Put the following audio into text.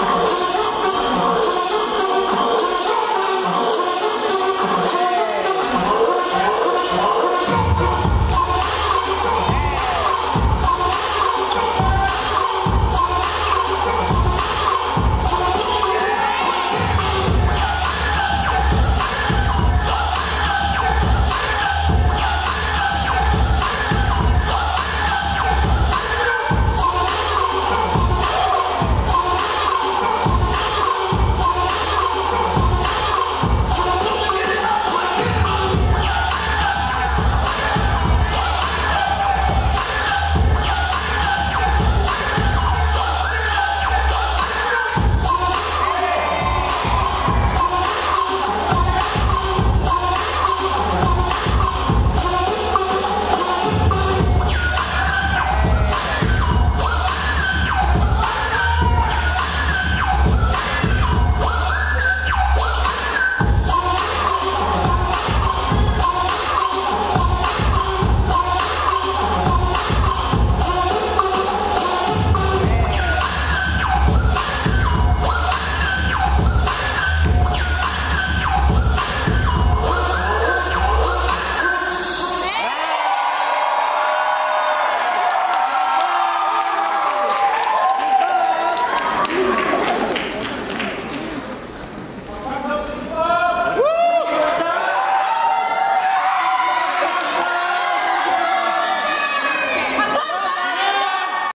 Oh!